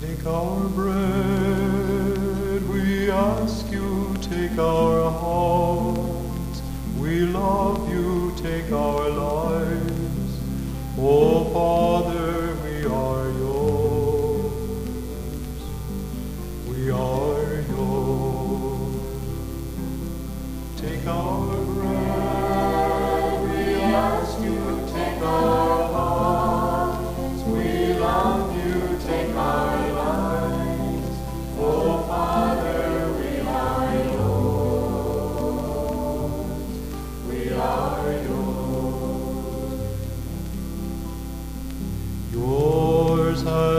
Take our bread, we ask you, take our hearts. We love you, take our lives. Oh Father, we are yours. We are yours. Take our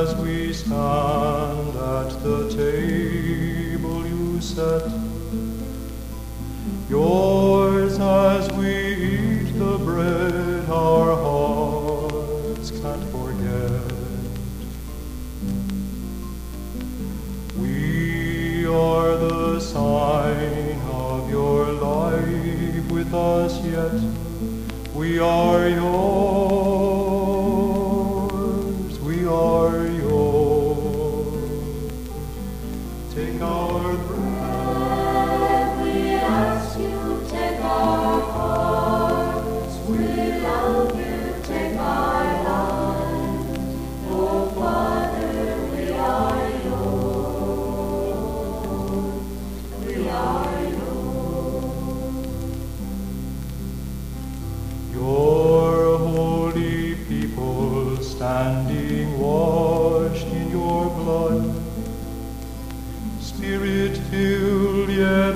as we stand at the table you set. Yours as we eat the bread our hearts can't forget. We are the sign of your life with us yet. We are yours, are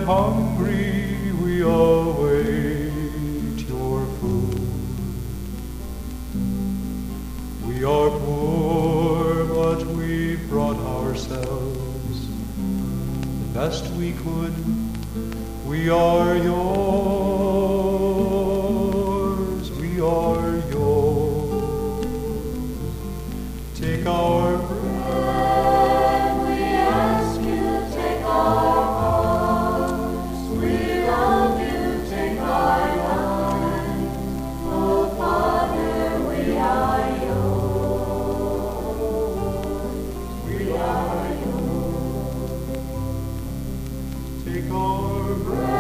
hungry, we await your food. We are poor, but we brought ourselves the best we could. We are yours, Take our breath.